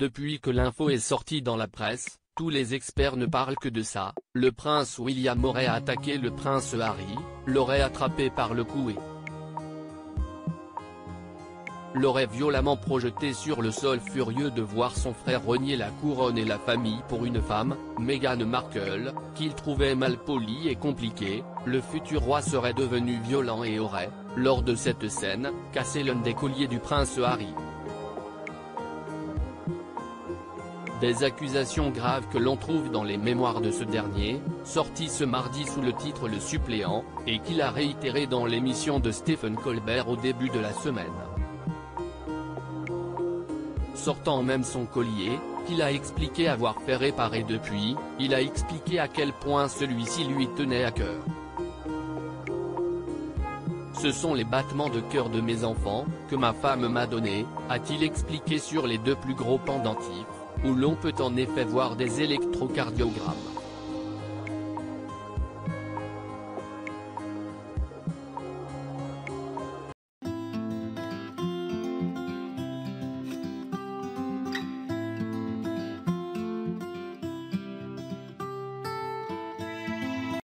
Depuis que l'info est sortie dans la presse, tous les experts ne parlent que de ça, le prince William aurait attaqué le prince Harry, l'aurait attrapé par le cou et l'aurait violemment projeté sur le sol furieux de voir son frère renier la couronne et la famille pour une femme, Meghan Markle, qu'il trouvait mal polie et compliquée, le futur roi serait devenu violent et aurait, lors de cette scène, cassé l'un des colliers du prince Harry. Des accusations graves que l'on trouve dans les mémoires de ce dernier, sorties ce mardi sous le titre Le suppléant, et qu'il a réitéré dans l'émission de Stephen Colbert au début de la semaine sortant même son collier, qu'il a expliqué avoir fait réparer depuis, il a expliqué à quel point celui-ci lui tenait à cœur. Ce sont les battements de cœur de mes enfants, que ma femme m'a donné, a-t-il expliqué sur les deux plus gros pendentifs, où l'on peut en effet voir des électrocardiogrammes.